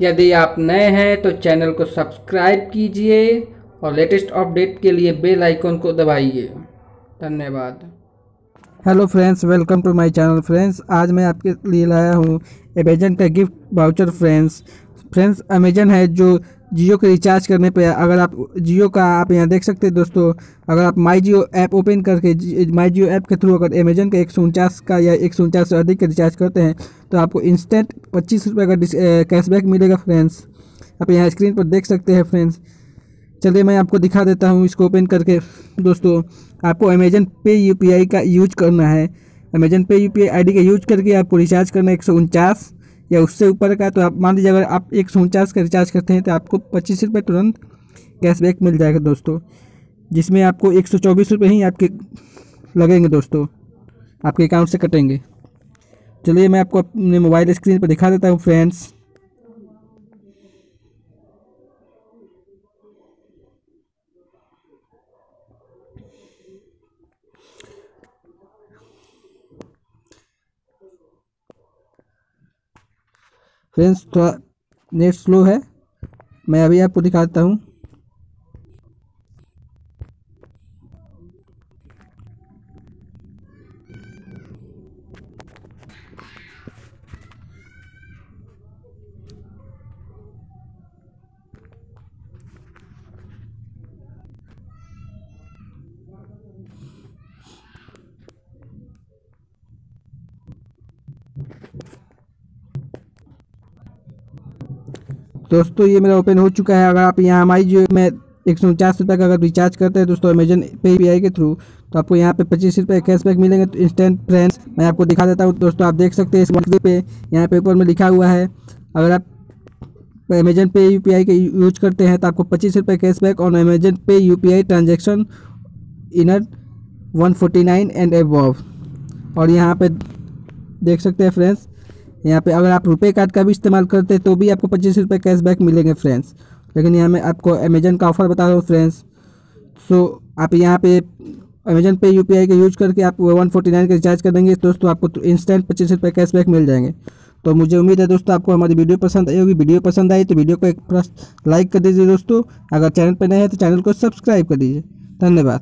यदि आप नए हैं तो चैनल को सब्सक्राइब कीजिए और लेटेस्ट अपडेट के लिए बेल आइकन को दबाइए। धन्यवाद। Hello friends, welcome to my channel friends. आज मैं आपके लिए लाया हूँ अमेजन का gift voucher friends. Friends Amazon है जो जियो के रिचार्ज करने पे अगर आप जियो का आप यहाँ देख सकते हैं दोस्तों, अगर आप माई जियो ऐप ओपन करके माई जियो ऐप के थ्रू अगर अमेजन का एक सौ उनचास का या एक सौ उनचास से अधिक का रिचार्ज करते हैं तो आपको इंस्टेंट पच्चीस रुपये का कैशबैक मिलेगा फ्रेंड्स। आप यहाँ स्क्रीन पर देख सकते हैं फ्रेंड्स। चलिए मैं आपको दिखा देता हूँ इसको ओपन करके। दोस्तों, आपको अमेजन पे यू का यूज़ करना है। Amazon pay U P I का यूज़ करके आपको रिचार्ज करना है एक सौ उनचास। या उससे ऊपर का तो आप मान लीजिए अगर आप एक सौ उनचास का रिचार्ज करते हैं तो आपको पच्चीस रुपये तुरंत कैशबैक मिल जाएगा दोस्तों। जिसमें आपको एक सौ चौबीस रुपये ही आपके लगेंगे दोस्तों। आपके अकाउंट से कटेंगे। चलिए मैं आपको अपने मोबाइल स्क्रीन पर दिखा देता हूँ फ्रेंड्स फ्रेंड्स थोड़ा नेट स्लो है। मैं अभी आपको दिखाता हूँ। दोस्तों, ये मेरा ओपन हो चुका है। अगर आप यहाँ हमारी जो मैं एक सौ उनचास रुपये का अगर रिचार्ज करते हैं दोस्तों अमेजन पे पी आई के थ्रू तो आपको यहाँ पे पच्चीस रुपये कैशबैक मिलेंगे। तो इंस्टेंट फ्रेंड्स मैं आपको दिखा देता हूँ। दोस्तों, आप देख सकते हैं इस मंथली पे यहाँ पे ऊपर में लिखा हुआ है। अगर आप अमेजन पे यू पी के यूज़ करते हैं तो आपको पच्चीस रुपये कैशबैक और Amazon pay U P transaction inner one forty nine and above और यहाँ पे देख सकते हैं फ्रेंड्स यहाँ पे अगर आप रुपए कार्ड का भी इस्तेमाल करते हैं तो भी आपको पच्चीस रुपये कैशबैक मिलेंगे फ्रेंड्स लेकिन यहाँ मैं आपको अमेजन का ऑफ़र बता रहा हूँ फ्रेंड्स सो आप यहाँ पे अमेजन पे UPI का यूज़ करके आप वन फोर्टी नाइन का रिचार्ज कर देंगे, दोस्तों, आपको इंस्टेंट पच्चीस रुपये कैशबैक मिल जाएँगे. तो मुझे उम्मीद है, दोस्तों, आपको हमारी वीडियो पसंद आई होगी. वीडियो पसंद आई तो वीडियो को एक लाइक कर दीजिए, दोस्तों. अगर चैनल पर नए हैं तो चैनल को सब्सक्राइब कर दीजिए. धन्यवाद.